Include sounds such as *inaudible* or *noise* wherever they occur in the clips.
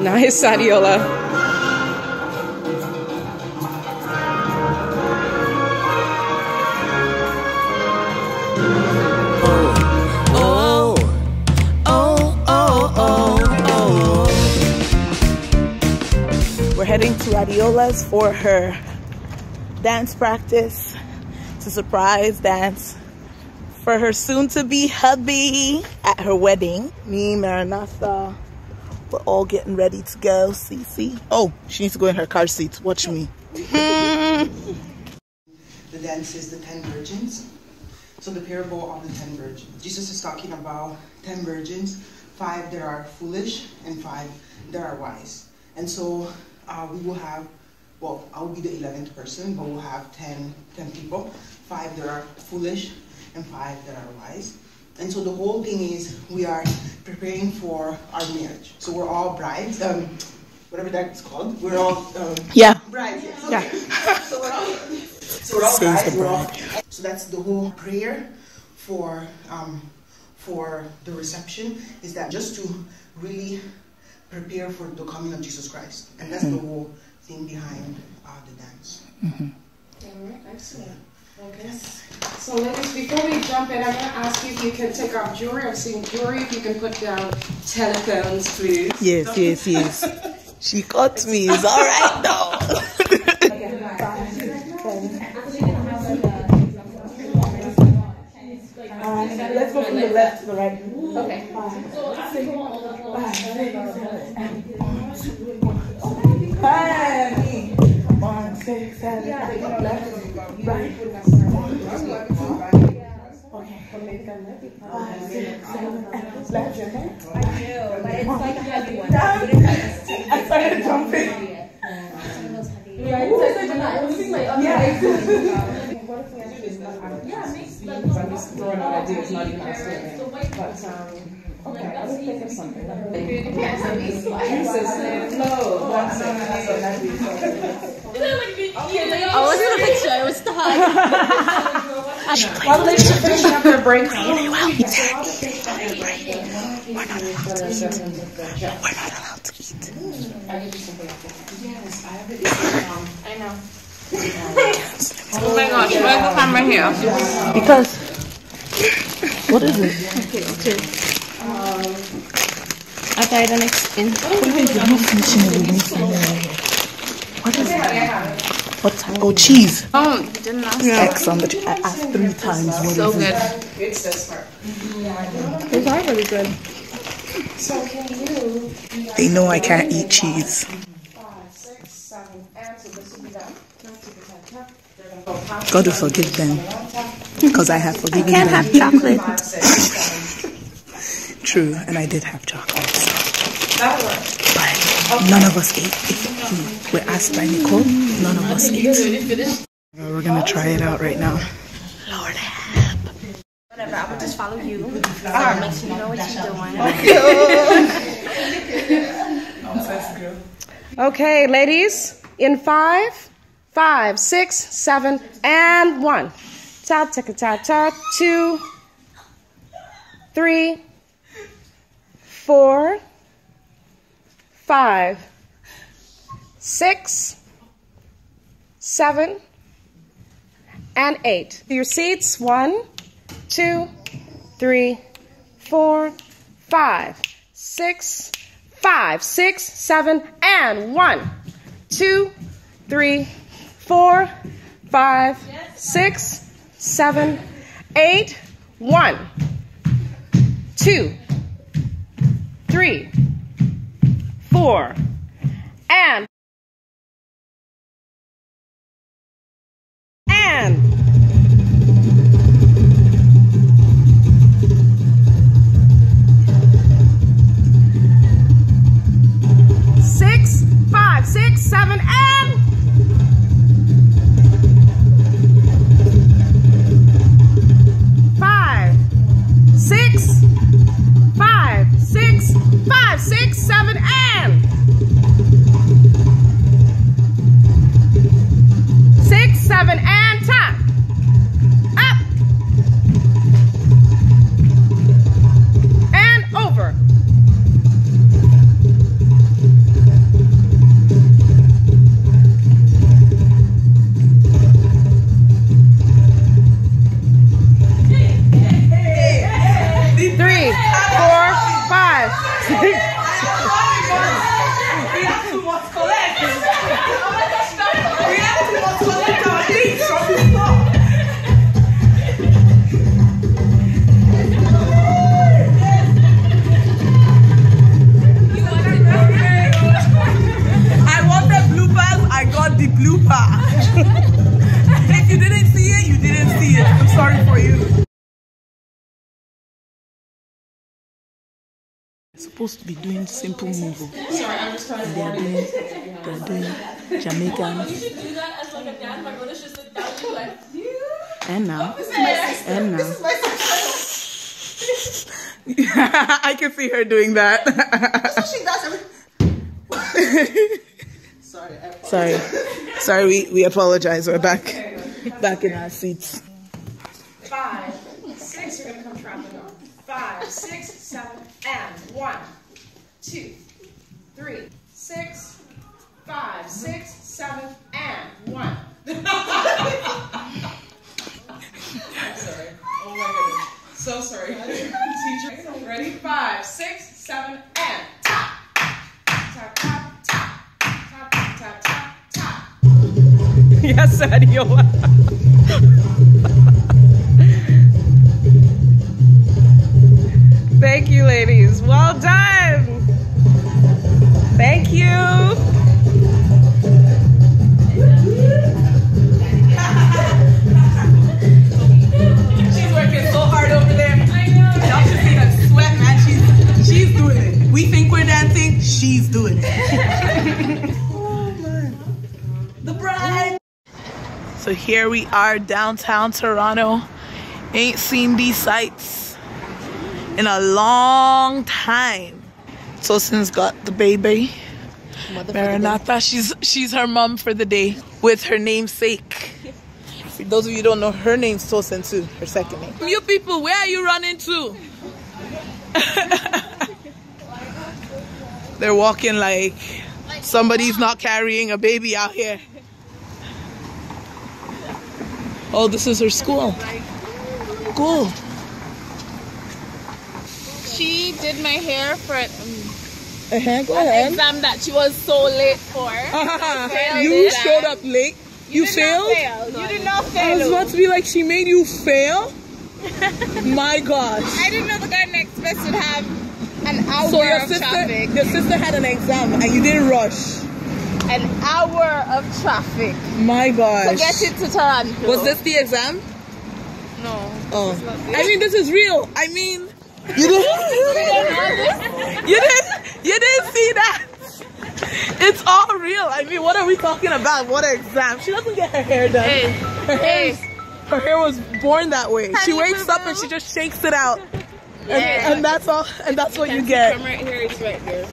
Nice, Adeola. We're heading to Adeola's for her dance practice. A surprise dance for her soon to be hubby at her wedding. Me, Maranatha, we're all getting ready to go. Cece. Oh, she needs to go in her car seat. Watch me. The dance is the ten virgins. So the parable of the ten virgins. Jesus is talking about ten virgins, five that are foolish and five that are wise. And so uh, we will have, well, I will be the eleventh person, but we'll have 10, 10 people, five that are foolish and five that are wise. And so the whole thing is we are preparing for our marriage. So we're all brides, um, whatever that's called. We're all um, Yeah. brides. Yes. Okay. so we're all, so we're all Says brides. the We're all, so that's the whole prayer for um, for the reception is that just to really prepare for the coming of Jesus Christ, and that's the whole thing behind uh, the dance. Alright, excellent. Okay. So ladies, before we jump in, I'm gonna ask you if you can take off jewelry. I'm seeing jewelry. If you can put down telephones, please. Yes, yes, yes. She caught me. It's all right now. Let's go from the left to the right. Okay. Honey. Seven, eight, left, okay? I started jumping. I'm just throwing out ideas, not even asking. But, um, okay, I was thinking of something. Jesus, no, one second. So that'd be so- I wasn't a picture, I was *laughs* the hug. While ladies are finishing up their break. We're not allowed to eat. We're not allowed to eat. I know. Oh my gosh, where's the camera here? Because, what is it? I'll try the next in. What is it? What type? Oh, cheese. Oh, you didn't ask. X on the ch- I asked three times. What is So it? good. It's this part. Those are really good. So can you, They know I can't eat cheese. five, six, seven, and so this will be done. They're gonna go past God will forgive them. Because I have forgiven them. I Can't them. have chocolate. five, six, seven. True, and I did have chocolate. That'll work. But none of us ate. We were asked by Nicole, none of us ate. We're gonna try it out right now. Lord help. Whatever, I will just follow you. Or make sure you know what you're doing. *laughs* Okay, ladies, in five, five, six, seven, and one. Ta ta ta ta, two, three, four, five, six, seven, and eight. Your seats, one, two, three, four, five, six, five, six, seven, and one, two, three, four, five, six, seven, eight, one, two, three, four, and and. Six, five, six, seven, and. Five, six, five, six, five, six, Supposed to be doing simple move. Sorry, I'm just trying to They're doing, they're doing Jamaican. You should do that as like a dance. My brother should sit down and like, And now, This is my sister. and now. is my sister. I can see her doing that. She does. Sorry, Sorry, sorry. We, we apologize. We're back, back in our seats. Five, six, you're gonna come traveling on. Five, six, seven, and one, two, three, six, five, six, seven, and one. I'm sorry. Oh my goodness. So sorry. *laughs* Teacher, ready? Five, six, seven, and tap. Tap, tap, tap. Tap, tap, tap, tap. Yes, Sadio. Thank you, ladies. Well done. Thank you. *laughs* She's working so hard over there. I know. Y'all should see her sweat, man. She's she's doing it. We think we're dancing. She's doing it. oh. *laughs* The bride. So here we are downtown Toronto. Ain't seen these sights in a long time. Tosin's got the baby. Maranatha, she's she's her mom for the day with her namesake. For those of you who don't know, her name's Tosin too, her second name. You people, where are you running to? *laughs* They're walking like somebody's not carrying a baby out here. Oh, this is her school. Cool. She did my hair for an Uh-huh, go ahead. exam that she was so late for. *laughs* failed you it. showed up late. You, did failed? Fail. You did not fail. I was about to be like, she made you fail? *laughs* My gosh. I didn't know the guy Gardiner Express would have an hour So your of sister, traffic. your sister had an exam and you didn't rush. An hour of traffic My gosh. to get it to Toronto. Was this the exam? No. Oh. I mean, this is real. I mean, you didn't, *laughs* you didn't, you didn't see that. It's all real. I mean, what are we talking about? What exam? She doesn't get her hair done. Hey, Her hair, hey. her hair was born that way. she wakes up and she just shakes it out. Yeah. And, and that's all. And that's what you get. From right here, it's right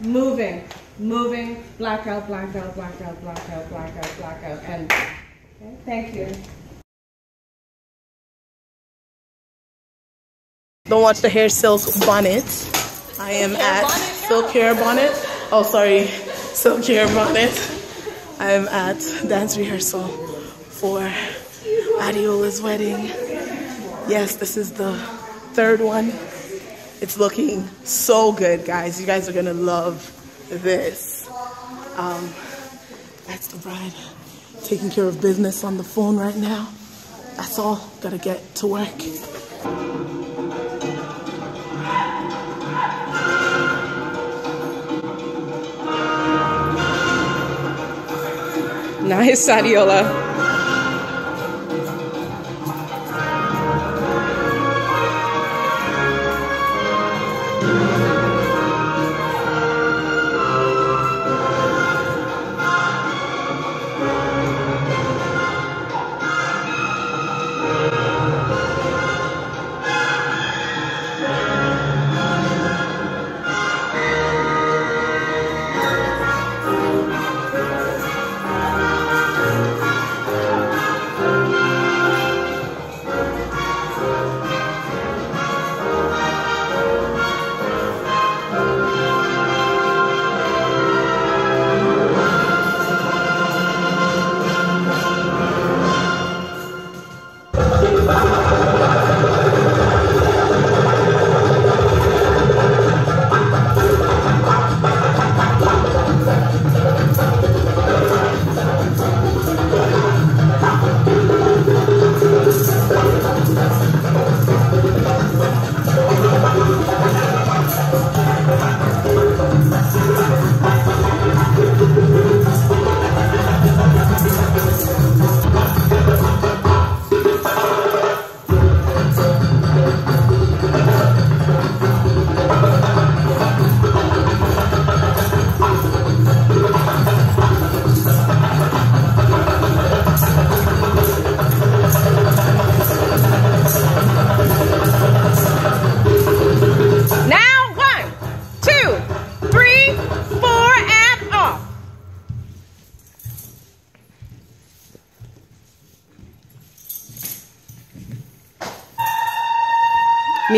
moving, moving, moving. Blackout, blackout, blackout, blackout, blackout, blackout, and okay, thank you. Don't watch the hair silk bonnet. I am at Silk Hair Bonnet. Oh, sorry, Silk Hair Bonnet. I am at dance rehearsal for Adeola's wedding. Yes, this is the third one. It's looking so good, guys. You guys are gonna love this. Um, that's the bride taking care of business on the phone right now. That's all. Gotta get to work. Nice, Sadiola.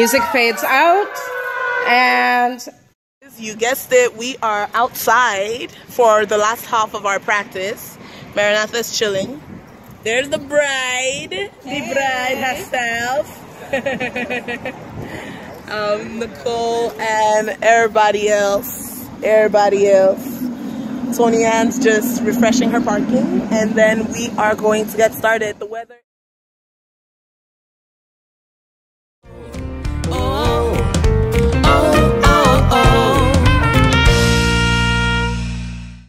Music fades out, and You guessed it, we are outside for the last half of our practice. Maranatha's chilling. There's the bride, the bride herself. *laughs* um, Nicole and everybody else. Everybody else. Tony Ann's just refreshing her parking, and then we are going to get started. The weather.